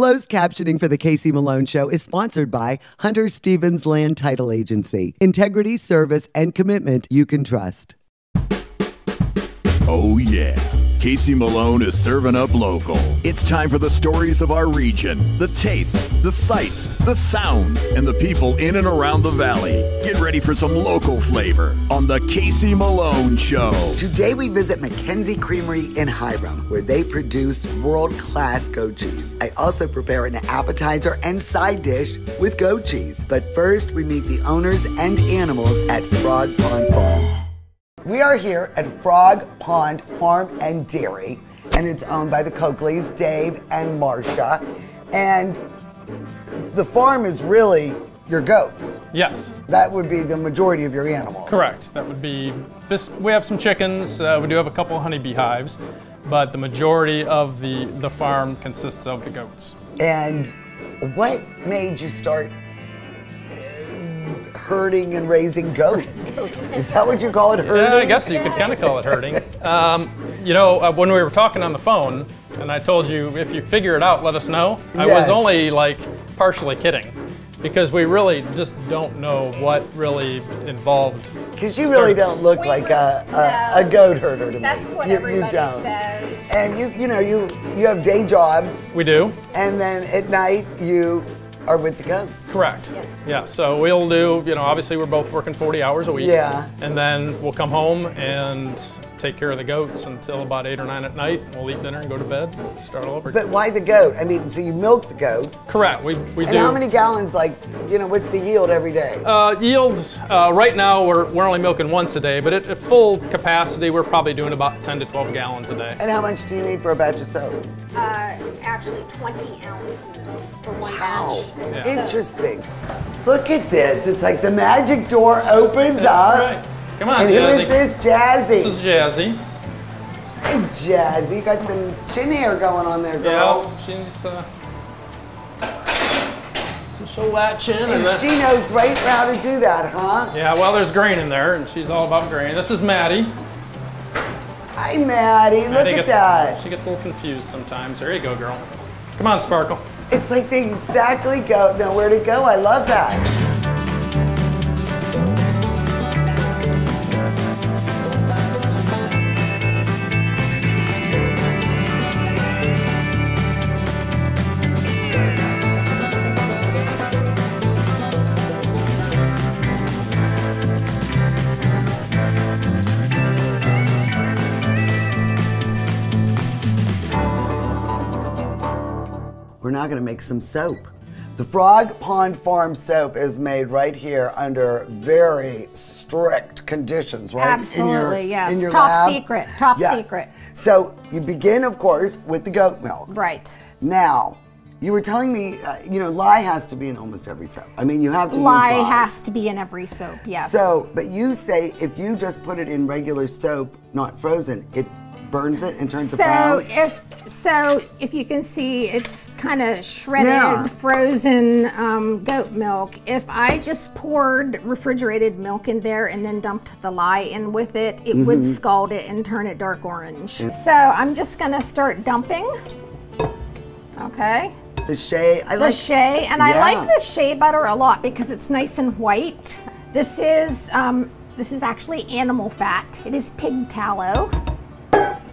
Closed captioning for the Casey Malone Show is sponsored by Hunter Stevens Land Title Agency. Integrity, service, and commitment you can trust. Oh, yeah. Casey Malone is serving up local. It's time for the stories of our region, the tastes, the sights, the sounds, and the people in and around the valley. Get ready for some local flavor on the Casey Malone Show. Today we visit Mackenzie Creamery in Hiram, where they produce world-class goat cheese. I also prepare an appetizer and side dish with goat cheese. But first, we meet the owners and animals at Frog Pond Farm. We are here at Frog Pond Farm and Dairy, and it's owned by the Coakleys, Dave and Marcia. And the farm is really your goats. Yes, That would be the majority of your animals. correct. That would be this. We have some chickens. Uh, we do have a couple of honeybee hives, but the majority of the the farm consists of the goats. And what made you start herding and raising goats? Is that what you call it, herding? Yeah, I guess you could kind of call it herding. Um, you know, uh, when we were talking on the phone, and I told you if you figure it out, let us know. I Yes. was only like partially kidding, because we really just don't know what really involved. Because you really don't look We like re- a, a, a goat herder to me. That's what you, everybody you don't. says. And you, you know, you you have day jobs, We do. and then at night you are with the goats. Correct. Yeah, so we'll do, you know, obviously we're both working 40 hours a week. Yeah. And then we'll come home and take care of the goats until about 8 or 9 at night. We'll eat dinner and go to bed and start all over. But why the goat? I mean, so you milk the goats. Correct. We, we And do. how many gallons, like, you know, what's the yield every day? Uh, yield, uh, right now we're, we're only milking once a day, but at, at full capacity we're probably doing about 10 to 12 gallons a day. and how much do you need for a batch of soap? Uh, actually, 20 ounces for one Wow, batch. Yeah. interesting. Look at this. It's like the magic door opens up. Right. Come on, And Jazzy. is this? Jazzy. This is Jazzy. Hey, Jazzy. Got some chin hair going on there, girl. Yeah, she's, uh, she'll latch in and And then. she knows right how to do that, huh? Yeah, well, there's grain in there, and she's all about grain. This is Maddie. Hi, Maddie. Look at gets, that. She gets a little confused sometimes. There you go, girl. Come on, Sparkle. It's like they exactly go know where to go. I love that. Now going to make some soap. The Frog Pond Farm soap is made right here under very strict conditions, right? Absolutely, yes. Top secret, top Yes. secret. So you begin, of course, with the goat milk. Right. Now, you were telling me, uh, you know, lye has to be in almost every soap. I mean, you have to Lye lye. has to be in every soap, yes. So, but you say if you just put it in regular soap, not frozen, it burns it and turns it So brown. if so, if you can see, it's kind of shredded, Yeah. frozen um, goat milk. If I just poured refrigerated milk in there and then dumped the lye in with it, it would Mm-hmm. scald it and turn it dark orange. So I'm just gonna start dumping. Okay. The shea, I The like. shea, and I like the shea butter a lot because it's nice and white. This is um, this is actually animal fat. It is pig tallow.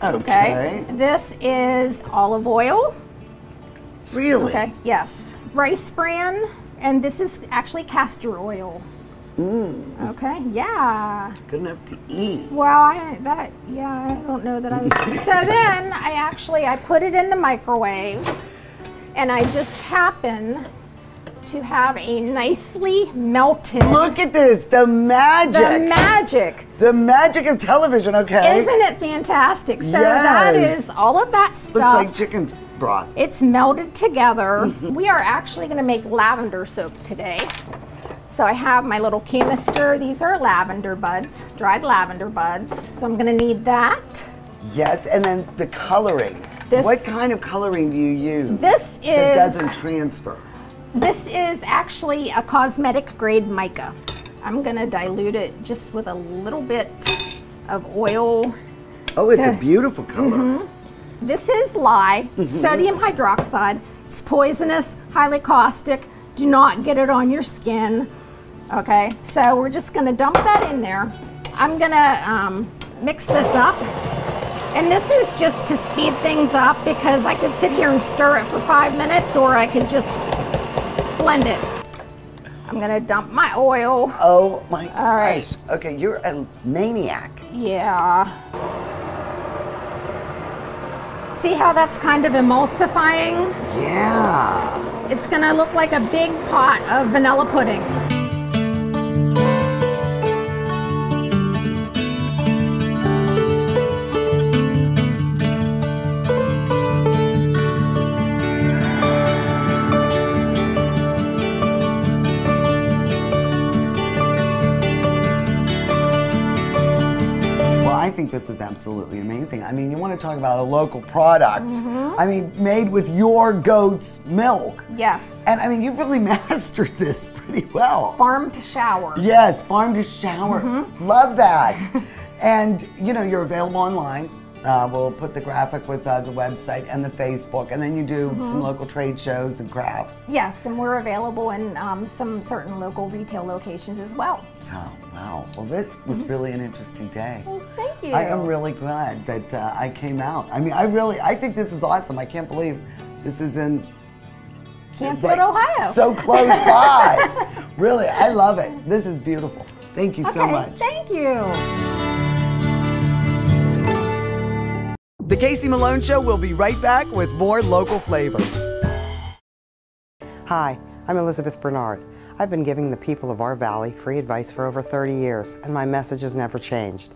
Okay. Okay. This is olive oil. Really? Okay. Yes. Rice bran, and this is actually castor oil. Mm. Okay. Yeah. Good enough to eat. Well, I that yeah, I don't know that I. so then I actually I put it in the microwave, and I just happen to have a nicely melted. Look at this, the magic. the magic. The magic of television, okay? Isn't it fantastic? So that Yes. is all of that stuff. Looks like chicken's broth. It's melted together. we are actually going to make lavender soap today. So I have my little canister. These are lavender buds, dried lavender buds. So I'm going to need that. Yes, and then the coloring. This- what kind of coloring do you use? This that is doesn't transfer. This is actually a cosmetic grade mica. I'm going to dilute it just with a little bit of oil. Oh, it's a beautiful color. This is lye, Mm-hmm. sodium hydroxide. It's poisonous, highly caustic. Do not get it on your skin. Okay, so we're just gonna dump that in there. I'm gonna um, mix this up. And this is just to speed things up because I could sit here and stir it for five minutes or I could just blend it. I'm gonna dump my oil. Oh my All right. gosh. Okay, you're a maniac. Yeah. See how that's kind of emulsifying? Yeah. It's gonna look like a big pot of vanilla pudding. This is absolutely amazing. I mean, you want to talk about a local product. Mm-hmm. I mean, made with your goat's milk. Yes. And I mean, you've really mastered this pretty well. Farm to shower. Yes, farm to shower. Mm-hmm. Love that. and you know, you're available online. Uh, we'll put the graphic with uh, the website and the Facebook, and then you do Mm-hmm. some local trade shows and crafts. Yes, and we're available in um, some certain local retail locations as well. So, wow. Well, this was really an interesting day. Well, thank you. I am really glad that uh, I came out. I mean, I really, I think this is awesome. I can't believe this is in Canfield, like, Ohio. so close by. really, I love it. This is beautiful. Thank you so much. Thank you. The Casey Malone Show will be right back with more local flavor. Hi, I'm Elizabeth Bernard. I've been giving the people of our valley free advice for over 30 years, and my message has never changed.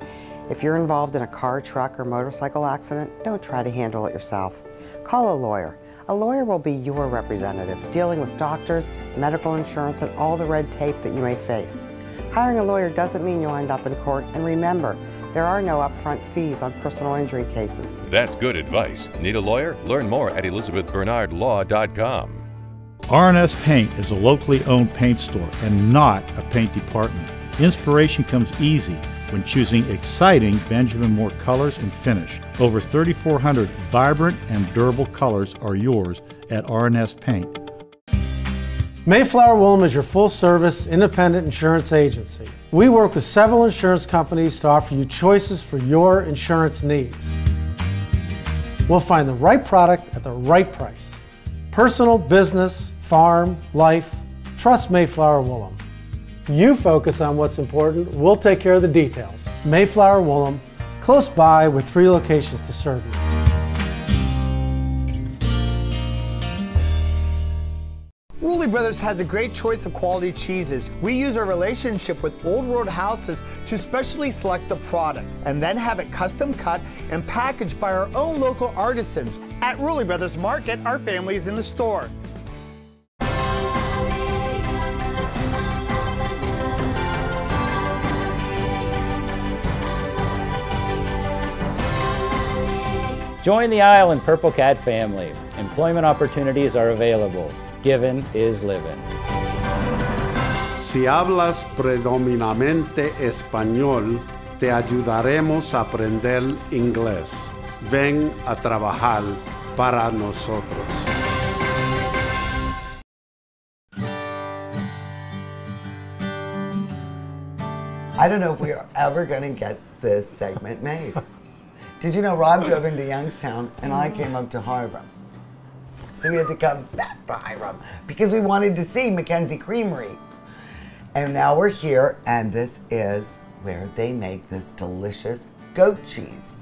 If you're involved in a car, truck, or motorcycle accident, don't try to handle it yourself. Call a lawyer. A lawyer will be your representative, dealing with doctors, medical insurance, and all the red tape that you may face. Hiring a lawyer doesn't mean you'll end up in court, and remember, there are no upfront fees on personal injury cases. That's good advice. Need a lawyer? Learn more at elizabethbernardlaw.com. RNS Paint is a locally owned paint store and not a paint department. Inspiration comes easy when choosing exciting Benjamin Moore colors and finish. Over 3,400 vibrant and durable colors are yours at RNS Paint. Mayflower Woolham is your full service independent insurance agency. We work with several insurance companies to offer you choices for your insurance needs. We'll find the right product at the right price. Personal, business, farm, life, trust Mayflower Woolham. You focus on what's important, we'll take care of the details. Mayflower Woolham, close by with three locations to serve you. Brothers has a great choice of quality cheeses. We use our relationship with Old World Houses to specially select the product and then have it custom cut and packaged by our own local artisans. At Rulli Brothers Market, our family is in the store. Join the Island Purple Cat family. Employment opportunities are available. Given is living. Si hablas predominantemente español, te ayudaremos a aprender inglés. Ven a trabajar para nosotros. I don't know if we are ever going to get this segment made. Did you know Rob drove into Youngstown and I came up to Hiram? So we had to come back to Hiram because we wanted to see Mackenzie Creamery. And now we're here, and this is where they make this delicious goat cheese.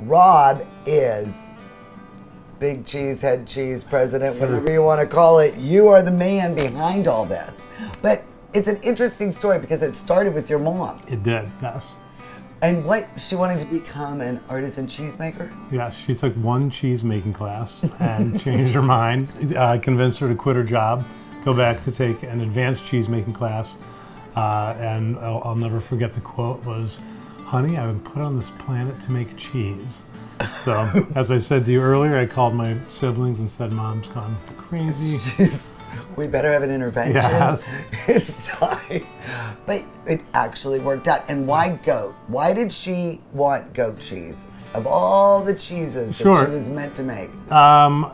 Rob is big cheese, head cheese, president, whatever you want to call it. You are the man behind all this. But it's an interesting story because it started with your mom. It did, yes. And what she wanted to become an artisan cheesemaker? Yes, she took one cheese making class and changed her mind. I convinced her to quit her job, go back to take an advanced cheese making class. Uh, and I'll, I'll never forget the quote was, honey, I've been put on this planet to make cheese. So, as I said to you earlier, I called my siblings and said, Mom's gone crazy. we better have an intervention. Yes. It's time. But it actually worked out. And why goat? Why did she want goat cheese? Of all the cheeses Sure. that she was meant to make. Um,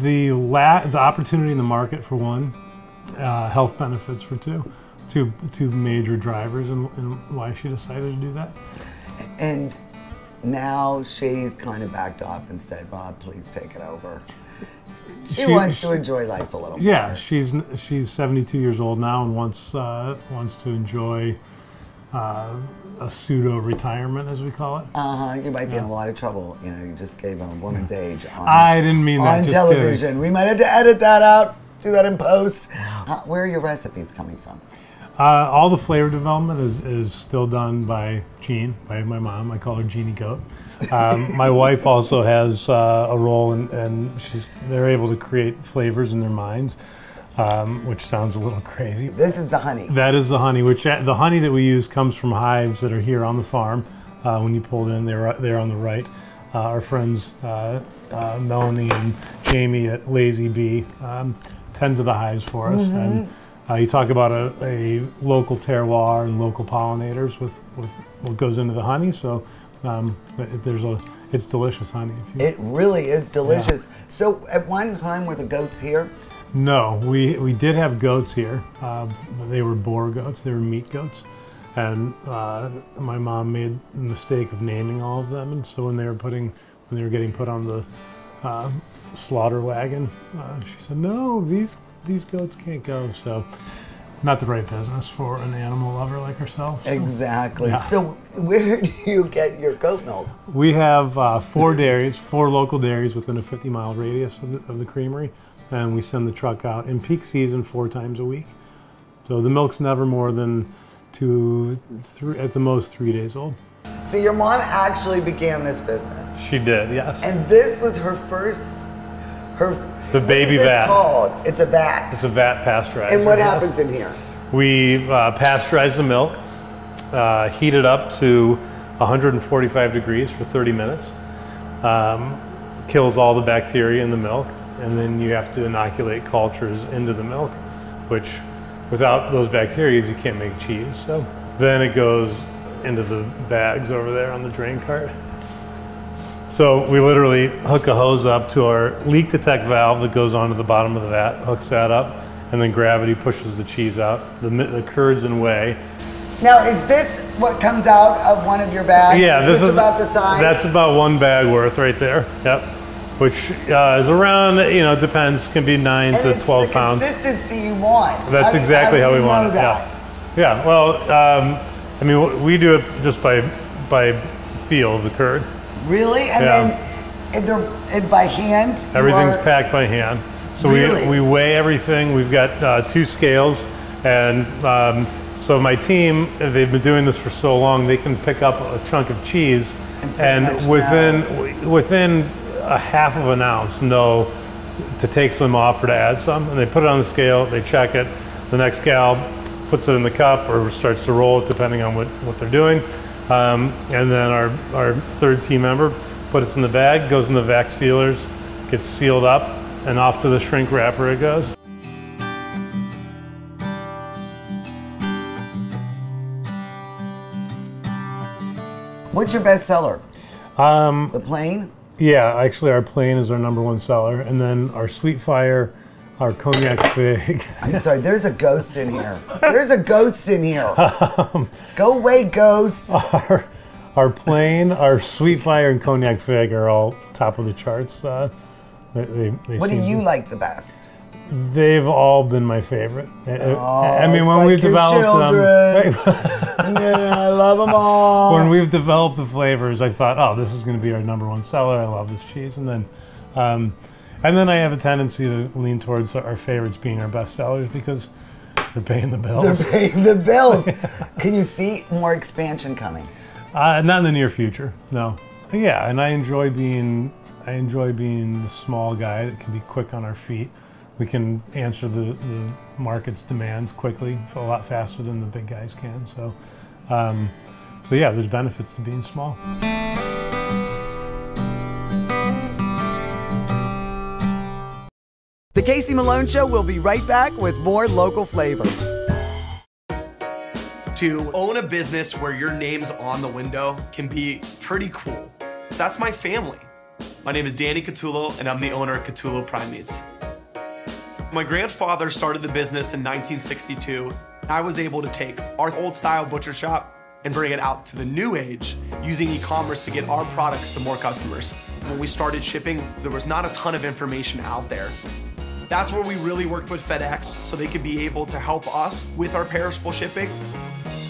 the la- the opportunity in the market for one, uh, health benefits for two, two two major drivers and why she decided to do that. And now she's kind of backed off and said, "Bob, please take it over." She, She- wants to enjoy life a little. Yeah, she's she's 72 years old now and wants uh, wants to enjoy uh, a pseudo retirement, as we call it. Uh huh. You might be in a lot of trouble. You know, you just gave a woman's age on, I didn't mean that, on just television. kidding. We might have to edit that out. Do that in post. Uh, where are your recipes coming from? Uh, all the flavor development is, is still done by Jean, by my mom. I call her Jeannie Goat. Um, my wife also has uh, a role, in, and she's they're able to create flavors in their minds, um, which sounds a little crazy. This is the honey. That is the honey, which uh, the honey that we use comes from hives that are here on the farm. Uh, when you pulled in, they're there on the right. Uh, our friends uh, uh, Melanie and Jamie at Lazy Bee um, tend to the hives for us. Mhm. And uh, you talk about a, a local terroir and local pollinators with, with what goes into the honey. So um, there's a it's delicious honey. It really is delicious. So at one time were the goats here? No, we we did have goats here. Uh, they were Boer goats. They were meat goats, and uh, my mom made the mistake of naming all of them. And so when they were putting when they were getting put on the uh, slaughter wagon, uh, she said, "No, these these goats can't go." So. Not the right business for an animal lover like herself. so- Exactly. Yeah. So where do you get your goat milk? We have uh, four dairies, four local dairies within a 50 mile radius of the, of the creamery, and we send the truck out in peak season four times a week. So the milk's never more than two, three, at the most three days old. So your mom actually began this business, She did, yes. and this was her first, her. The baby vat. called? It's a vat. It's a vat pasteurizer. And what happens in here? We uh, pasteurize the milk, uh, heat it up to 145 degrees for 30 minutes, um, kills all the bacteria in the milk, and then you have to inoculate cultures into the milk, which without those bacteria you can't make cheese. So then it goes into the bags over there on the drain cart. So we literally hook a hose up to our leak detect valve that goes onto the bottom of the vat, hooks that up, and then gravity pushes the cheese out. The, the curds and whey. Now, is this what comes out of one of your bags? yeah, this is about the size. That's about one bag worth right there. Yep. Which uh, is around, you know, depends, can be nine and to it's 12 the pounds. consistency you want. That's How do- exactly how, how, we want it. that? Yeah. Yeah. Well, um, I mean, we do it just by by feel of the curd. Really? And Yeah. then and they're and by hand. Everything's are- packed by hand. So Really? we, we weigh everything. We've got uh, two scales. And um, so my team, they've been doing this for so long, they can pick up a chunk of cheese and, much within, within a half of an ounce know to take some off or to add some. And they put it on the scale, they check it. The next gal puts it in the cup or starts to roll it depending on what, what they're doing. Um, and then our, our third team member puts it in the bag, goes in the vac sealers, gets sealed up, and off to the shrink wrapper it goes. What's your best seller? Um, the plain? Yeah, actually, our plain is our number one seller, and then our sweet fire, our cognac fig. I'm sorry, there's a ghost in here. There's a ghost in here. Um, Go away, ghost. our, our plain, our sweet fire, and cognac fig are all top of the charts. Uh, they, they, they What do you to- like the best? They've all been my favorite. I- I- Oh, I mean, when like we've developed them, yeah, I love them all. when we've developed the flavors, I thought, oh, this is going to be our number one seller. I love this cheese, and then, um, and then I have a tendency to lean towards our favorites being our best sellers because they're paying the bills. They're paying the bills. Can you see more expansion coming? Uh, not in the near future, no. Yeah, and I enjoy being I enjoy being the small guy that can be quick on our feet. We can answer the, the market's demands quickly, a lot faster than the big guys can. So, um, so yeah, there's benefits to being small. The Casey Malone Show will be right back with more local flavor. To own a business where your name's on the window can be pretty cool. That's my family. My name is Danny Catullo, and I'm the owner of Catullo Prime Meats. My grandfather started the business in 1962. I was able to take our old style butcher shop and bring it out to the new age using e-commerce to get our products to more customers. When we started shipping, there was not a ton of information out there. That's where we really worked with FedEx so they could be able to help us with our perishable shipping.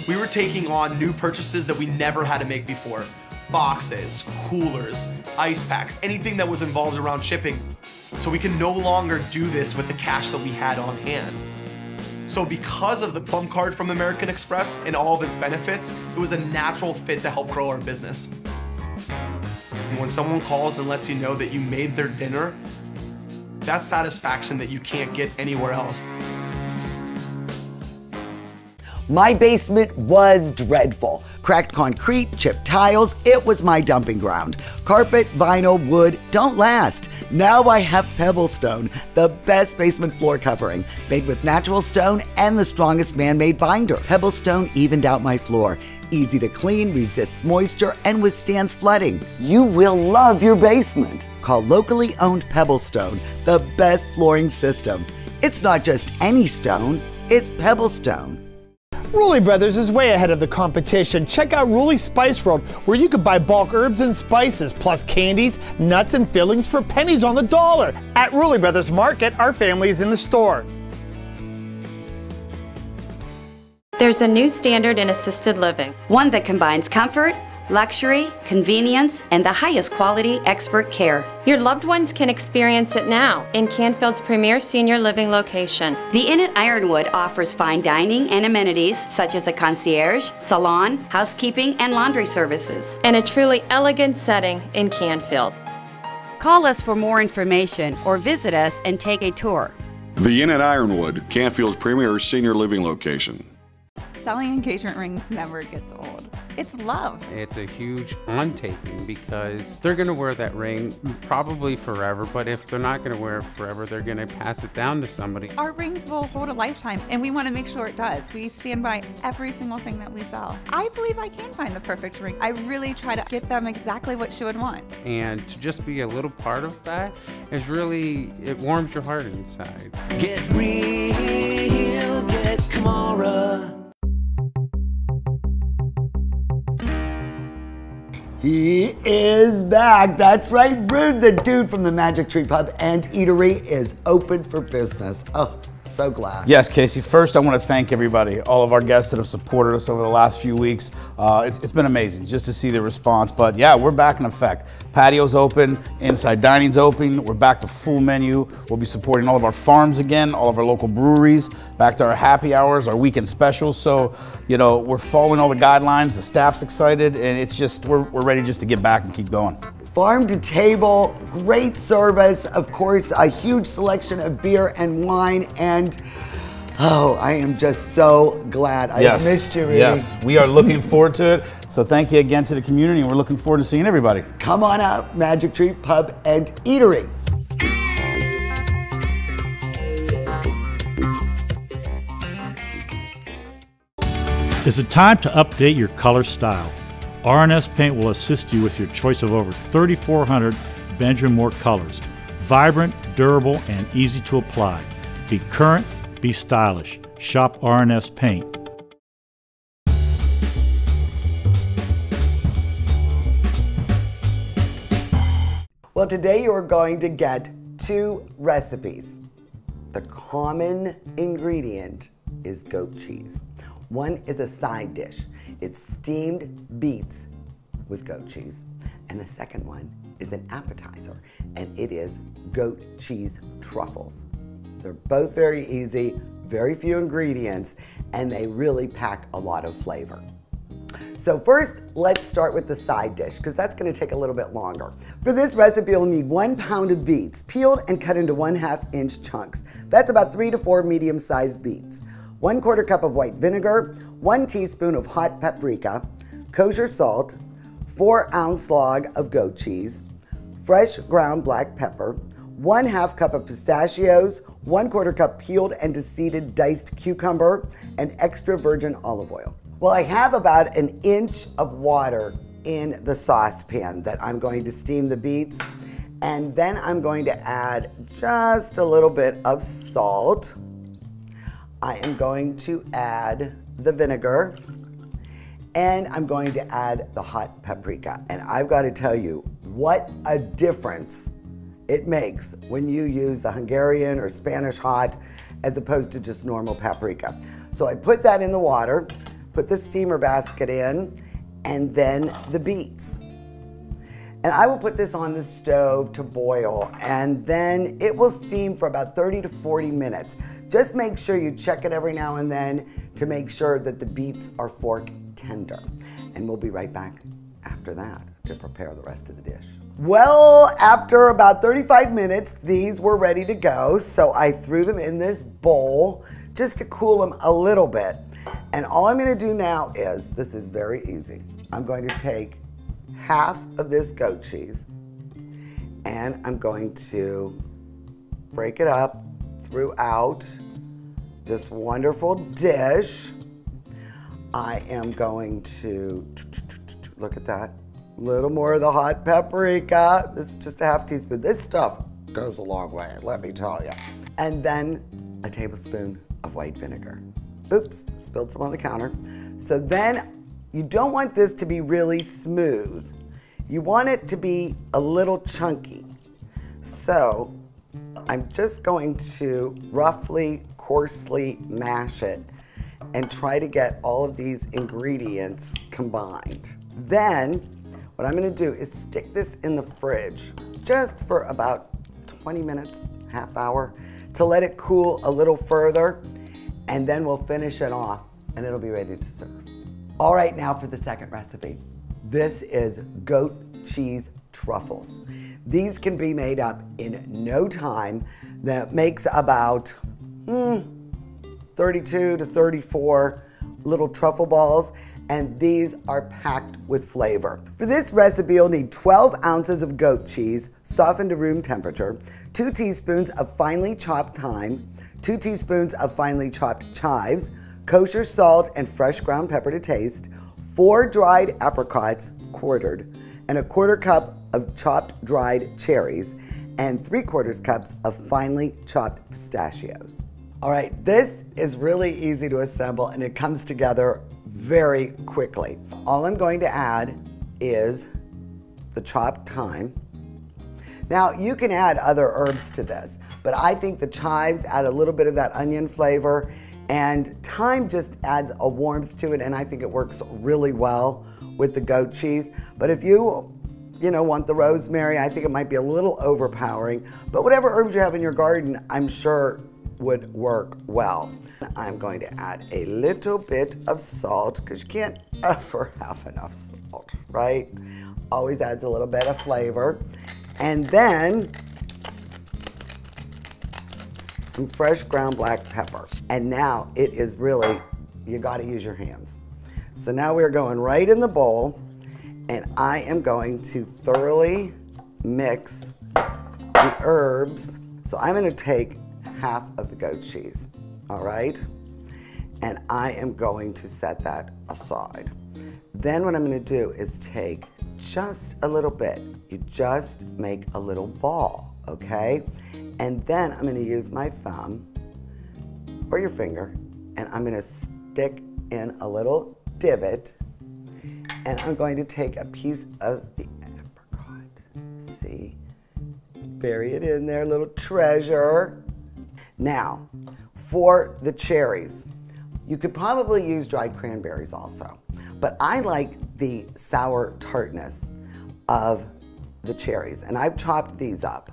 We were taking on new purchases that we never had to make before. Boxes, coolers, ice packs, anything that was involved around shipping. So we can no longer do this with the cash that we had on hand. So because of the Plum Card from American Express and all of its benefits, it was a natural fit to help grow our business. When someone calls and lets you know that you made their dinner, that's satisfaction that you can't get anywhere else. My basement was dreadful. Cracked concrete, chipped tiles, it was my dumping ground. Carpet, vinyl, wood don't last. Now I have Pebblestone, the best basement floor covering, made with natural stone and the strongest man made binder. Pebblestone evened out my floor. Easy to clean, resists moisture, and withstands flooding. You will love your basement. Call locally owned Pebblestone, the best flooring system. It's not just any stone, it's Pebblestone. Rulli Brothers is way ahead of the competition. Check out Rulli Spice World, where you can buy bulk herbs and spices, plus candies, nuts, and fillings for pennies on the dollar. At Rulli Brothers Market, our family is in the store. There's a new standard in assisted living. One that combines comfort, luxury, convenience, and the highest quality expert care. Your loved ones can experience it now in Canfield's premier senior living location. The Inn at Ironwood offers fine dining and amenities such as a concierge, salon, housekeeping, and laundry services. And a truly elegant setting in Canfield. Call us for more information or visit us and take a tour. The Inn at Ironwood, Canfield's premier senior living location. Selling engagement rings never gets old. It's love. It's a huge undertaking because they're going to wear that ring probably forever, but if they're not going to wear it forever, they're going to pass it down to somebody. Our rings will hold a lifetime, and we want to make sure it does. We stand by every single thing that we sell. I believe I can find the perfect ring. I really try to get them exactly what she would want. And to just be a little part of that is really, it warms your heart inside. Get real, get Kamara. He is back. That's right, Rude, the dude from the Magic Tree Pub and Eatery is open for business. Oh, so glad. Yes, Casey. First, I want to thank everybody, all of our guests that have supported us over the last few weeks. Uh, it's, it's been amazing just to see the response. But yeah, we're back in effect. Patio's open, inside dining's open. We're back to full menu. We'll be supporting all of our farms again, all of our local breweries, back to our happy hours, our weekend specials. So, you know, we're following all the guidelines. The staff's excited, and it's just, we're, we're ready just to get back and keep going. Farm to table, great service, of course, a huge selection of beer and wine, and oh, I am just so glad I yes. missed you. Rudy. Yes, we are looking forward to it. So thank you again to the community, and we're looking forward to seeing everybody. Come on out, Magic Tree Pub and Eatery. Is it time to update your color style? RNS Paint will assist you with your choice of over 3,400 Benjamin Moore colors. Vibrant, durable, and easy to apply. Be current, be stylish. Shop RNS Paint. Well, today you're going to get two recipes. The common ingredient is goat cheese. One is a side dish. It's steamed beets with goat cheese. And the second one is an appetizer, and it is goat cheese truffles. They're both very easy, very few ingredients, and they really pack a lot of flavor. So first, let's start with the side dish, because that's gonna take a little bit longer. For this recipe, you'll need one pound of beets, peeled and cut into one half inch chunks. That's about three to four medium-sized beets. One quarter cup of white vinegar, one teaspoon of hot paprika, kosher salt, four ounce log of goat cheese, fresh ground black pepper, one half cup of pistachios, one quarter cup peeled and deseeded diced cucumber, and extra virgin olive oil. Well, I have about an inch of water in the saucepan that I'm going to steam the beets. And then I'm going to add just a little bit of salt. I am going to add the vinegar and I'm going to add the hot paprika. And I've got to tell you what a difference it makes when you use the Hungarian or Spanish hot as opposed to just normal paprika. So I put that in the water, put the steamer basket in, and then the beets. And I will put this on the stove to boil and then it will steam for about 30 to 40 minutes. Just make sure you check it every now and then to make sure that the beets are fork tender. And we'll be right back after that to prepare the rest of the dish. Well, after about 35 minutes, these were ready to go. So I threw them in this bowl just to cool them a little bit. And all I'm gonna do now is, this is very easy. I'm going to take half of this goat cheese and I'm going to break it up throughout this wonderful dish. I am going to look at that. A little more of the hot paprika. This is just a half teaspoon. This stuff goes a long way, let me tell you. And then a tablespoon of white vinegar. Oops, spilled some on the counter. So then you don't want this to be really smooth. You want it to be a little chunky. So I'm just going to roughly, coarsely mash it and try to get all of these ingredients combined. Then what I'm gonna do is stick this in the fridge just for about 20 minutes, half hour, to let it cool a little further, and then we'll finish it off and it'll be ready to serve. All right, now for the second recipe. This is goat cheese truffles. These can be made up in no time. That makes about hmm, 32 to 34 little truffle balls, and these are packed with flavor. For this recipe, you'll need 12 ounces of goat cheese, softened to room temperature, two teaspoons of finely chopped thyme, two teaspoons of finely chopped chives, kosher salt and fresh ground pepper to taste, four dried apricots, quartered, and a quarter cup of chopped dried cherries, and three quarters cups of finely chopped pistachios. All right, this is really easy to assemble and it comes together very quickly. All I'm going to add is the chopped thyme. Now, you can add other herbs to this, but I think the chives add a little bit of that onion flavor and thyme just adds a warmth to it and I think it works really well with the goat cheese. But if you you know, want the rosemary, I think it might be a little overpowering, but whatever herbs you have in your garden, I'm sure would work well. I'm going to add a little bit of salt because you can't ever have enough salt, right? Always adds a little bit of flavor. And then some fresh ground black pepper. And now it is really, you gotta use your hands. So now we're going right in the bowl and I am going to thoroughly mix the herbs. So I'm gonna take half of the goat cheese, all right? And I am going to set that aside. Then what I'm gonna do is take just a little bit. You just make a little ball, okay? And then I'm gonna use my thumb or your finger and I'm gonna stick in a little divot and I'm going to take a piece of the apricot. See? Bury it in there, little treasure. Now, for the cherries, you could probably use dried cranberries also, but I like the sour tartness of the cherries, and I've chopped these up.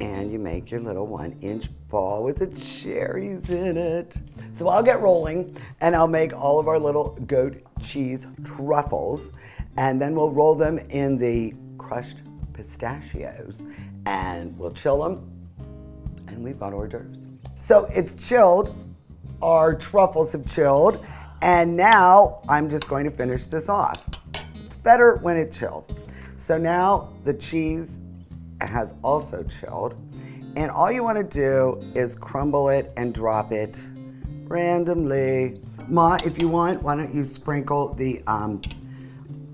And you make your little one inch ball with the cherries in it. So I'll get rolling and I'll make all of our little goat cheese truffles and then we'll roll them in the crushed pistachios and we'll chill them and we've got hors d'oeuvres. So it's chilled, our truffles have chilled, and now I'm just going to finish this off. It's better when it chills. So now the cheese has also chilled And all you want to do is crumble it and drop it randomly. Ma, if you want, why don't you sprinkle the um,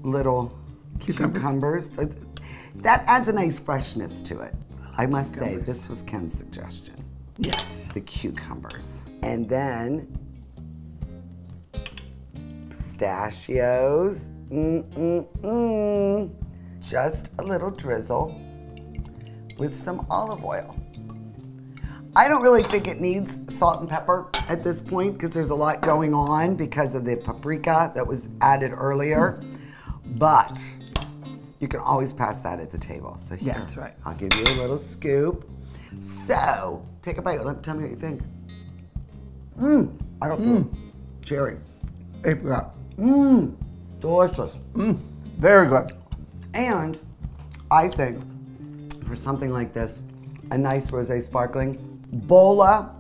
little cucumbers. That adds a nice freshness to it. I must say, this was Ken's suggestion. Yes. The cucumbers. And then pistachios. Mm-mm-mm. Just a little drizzle with some olive oil. I don't really think it needs salt and pepper at this point because there's a lot going on because of the paprika that was added earlier. But you can always pass that at the table. So here, Yes, right. I'll give you a little scoop. So take a bite. Let me tell me what you think. Mmm. I don't mm. cherry, apricot. Mmm. Delicious. Mmm. Very good. And I think for something like this, a nice rosé sparkling, Bolla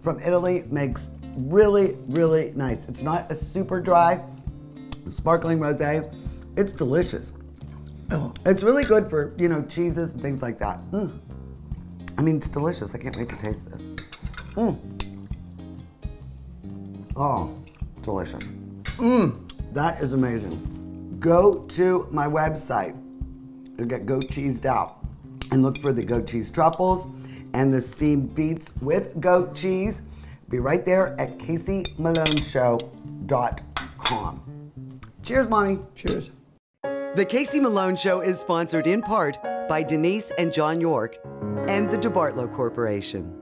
from Italy makes really, really nice. It's not a super dry sparkling rosé. It's delicious. It's really good for, you know, cheeses and things like that. Mm. I mean, it's delicious. I can't wait to taste this. Mm. Oh, delicious. Mmm, that is amazing. Go to my website to get goat cheesed out and look for the goat cheese truffles and the steamed beets with goat cheese. Be right there at CaseyMaloneShow.com. Cheers, Mommy. Cheers. The Casey Malone Show is sponsored in part by Denise and John York and the DeBartolo Corporation.